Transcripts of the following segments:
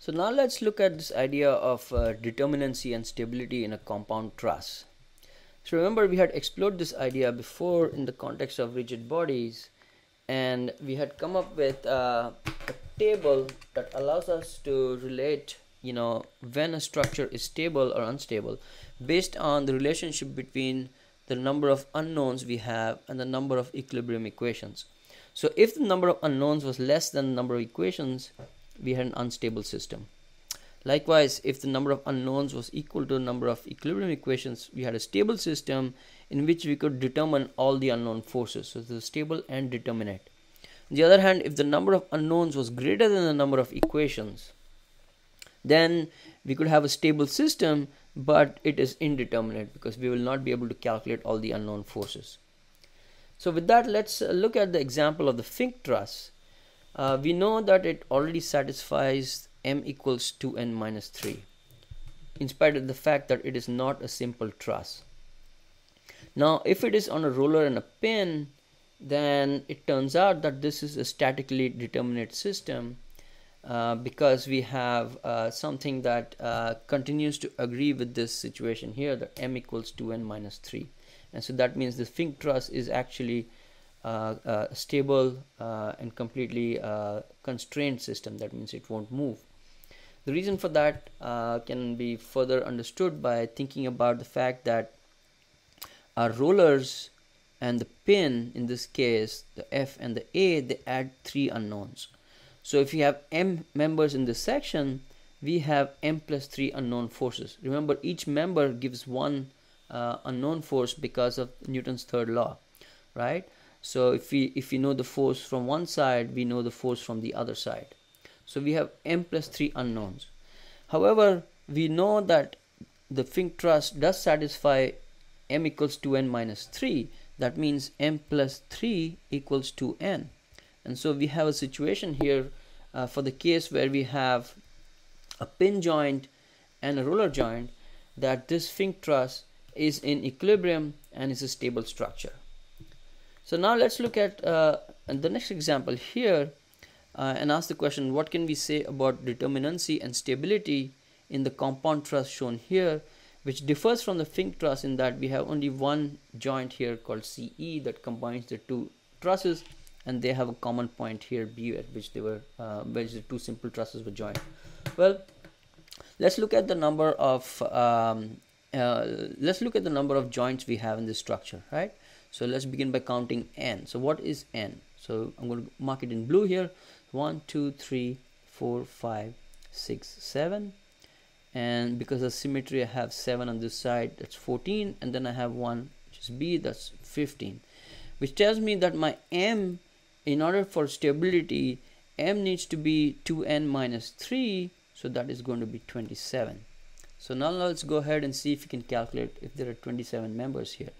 So now let's look at this idea of uh, determinacy and stability in a compound truss. So remember we had explored this idea before in the context of rigid bodies and we had come up with uh, a table that allows us to relate you know when a structure is stable or unstable based on the relationship between the number of unknowns we have and the number of equilibrium equations. So if the number of unknowns was less than the number of equations, we had an unstable system. Likewise, if the number of unknowns was equal to the number of equilibrium equations, we had a stable system in which we could determine all the unknown forces. So the stable and determinate. On the other hand, if the number of unknowns was greater than the number of equations, then we could have a stable system, but it is indeterminate because we will not be able to calculate all the unknown forces. So with that, let's look at the example of the Fink truss uh, we know that it already satisfies m equals 2n minus 3 in spite of the fact that it is not a simple truss. Now if it is on a roller and a pin then it turns out that this is a statically determinate system uh, because we have uh, something that uh, continues to agree with this situation here that m equals 2n minus 3 and so that means the Fink truss is actually stable uh, and completely constrained system. That means it won't move. The reason for that can be further understood by thinking about the fact that our rollers and the pin in this case the F and the A they add three unknowns. So if you have m members in this section we have m plus 3 unknown forces. Remember each member gives one uh, unknown force because of Newton's third law right so if we if we know the force from one side we know the force from the other side. So we have m plus 3 unknowns. However we know that the Fink truss does satisfy m equals to n minus 3 that means m plus 3 equals to n. And so we have a situation here uh, for the case where we have a pin joint and a roller joint that this Fink truss is in equilibrium and is a stable structure so now let's look at uh, the next example here uh, and ask the question what can we say about determinacy and stability in the compound truss shown here which differs from the Fink truss in that we have only one joint here called CE that combines the two trusses and they have a common point here B at which they were uh, which the two simple trusses were joined. Well, let's look at the number of um, uh, let's look at the number of joints we have in this structure, right? So let's begin by counting n. So what is n? So I'm going to mark it in blue here. 1, 2, 3, 4, 5, 6, 7. And because of symmetry, I have 7 on this side, that's 14. And then I have 1, which is B, that's 15. Which tells me that my m, in order for stability, m needs to be 2n minus 3. So that is going to be 27. So now let's go ahead and see if we can calculate if there are 27 members here.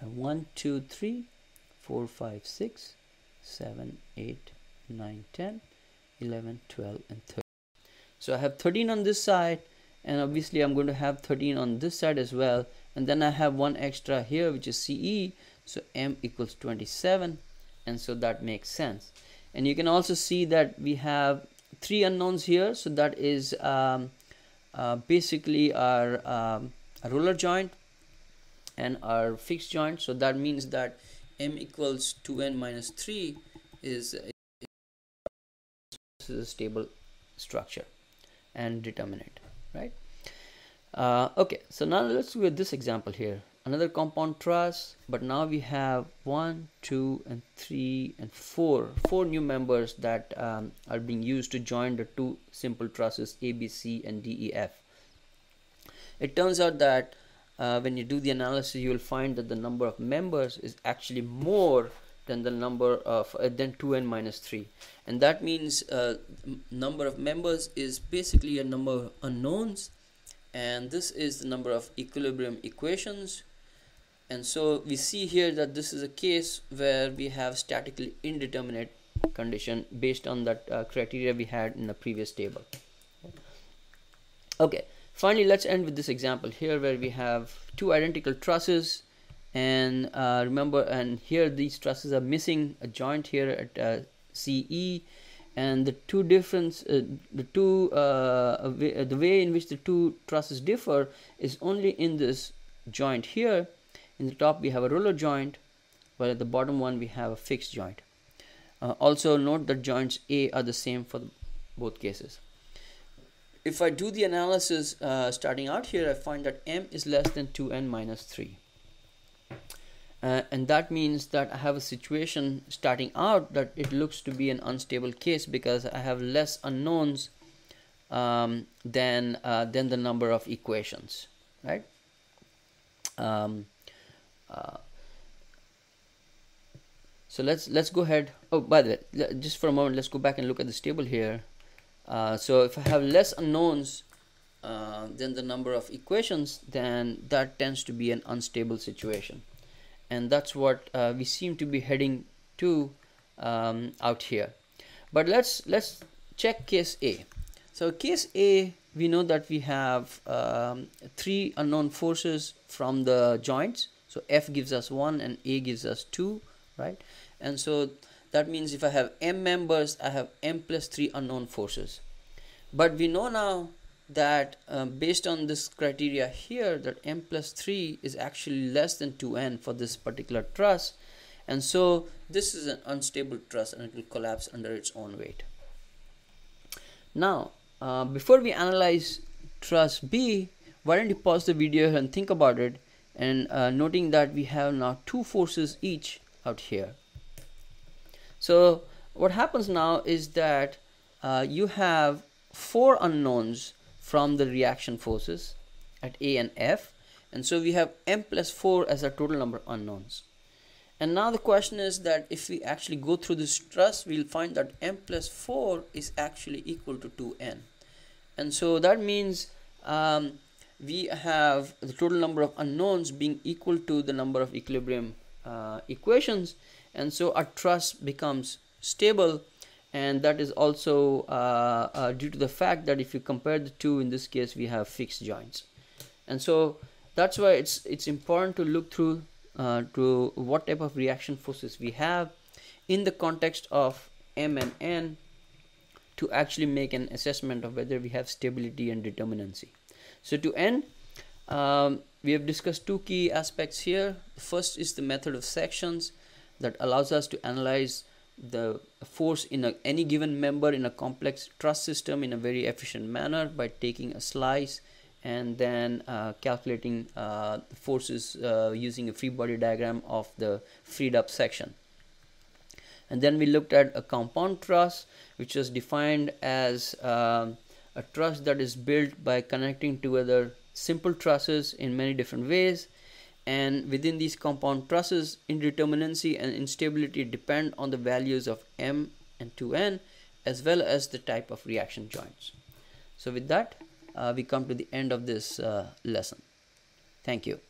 1 2 3 4 5 6 7 8 9 10 11 12 and 13 so I have 13 on this side and obviously I'm going to have 13 on this side as well. And then I have one extra here which is CE so M equals 27 and so that makes sense. And you can also see that we have three unknowns here. So that is um, uh, basically our um, roller joint and our fixed joint. So that means that m equals 2n minus 3 is a, is a stable structure and determinate right? Uh, okay so now let's look at this example here another compound truss but now we have one two and three and four. Four new members that um, are being used to join the two simple trusses a b c and d e f. It turns out that uh, when you do the analysis you will find that the number of members is actually more than the number of uh, than 2n minus 3 and that means uh, number of members is basically a number of unknowns and this is the number of equilibrium equations and so we see here that this is a case where we have statically indeterminate condition based on that uh, criteria we had in the previous table. Okay Finally, let's end with this example here where we have two identical trusses. And uh, remember and here these trusses are missing a joint here at uh, CE and the two difference uh, the two uh, the way in which the two trusses differ is only in this joint here in the top we have a roller joint while at the bottom one we have a fixed joint. Uh, also note that joints A are the same for the, both cases. If I do the analysis uh, starting out here I find that m is less than 2n minus 3 uh, and that means that I have a situation starting out that it looks to be an unstable case because I have less unknowns um, than uh, than the number of equations right? Um, uh, so let's let's go ahead. Oh by the way just for a moment let's go back and look at this table here. Uh, so if I have less unknowns uh, than the number of equations then that tends to be an unstable situation. And that's what uh, we seem to be heading to um, out here. But let's let's check case A. So case A we know that we have um, three unknown forces from the joints so F gives us one and A gives us two right? And so that means if I have M members I have M plus 3 unknown forces. But we know now that um, based on this criteria here that m plus 3 is actually less than 2n for this particular truss and so this is an unstable truss and it will collapse under its own weight. Now uh, before we analyze truss B why don't you pause the video and think about it and uh, noting that we have now two forces each out here. So what happens now is that uh, you have four unknowns from the reaction forces at A and F. And so we have m plus 4 as our total number of unknowns. And now the question is that if we actually go through this truss we'll find that m plus 4 is actually equal to 2n and so that means um, we have the total number of unknowns being equal to the number of equilibrium uh, equations. And so our truss becomes stable. And that is also uh, uh, due to the fact that if you compare the two in this case we have fixed joints. And so that's why it's it's important to look through uh, to what type of reaction forces we have in the context of m and n to actually make an assessment of whether we have stability and determinacy so to end um, we have discussed two key aspects here first is the method of sections that allows us to analyze the force in a, any given member in a complex truss system in a very efficient manner by taking a slice and then uh, calculating uh, forces uh, using a free body diagram of the freed up section. And then we looked at a compound truss which was defined as um, a truss that is built by connecting together simple trusses in many different ways. And within these compound trusses indeterminacy and instability depend on the values of m and 2n as well as the type of reaction joints. So with that uh, we come to the end of this uh, lesson. Thank you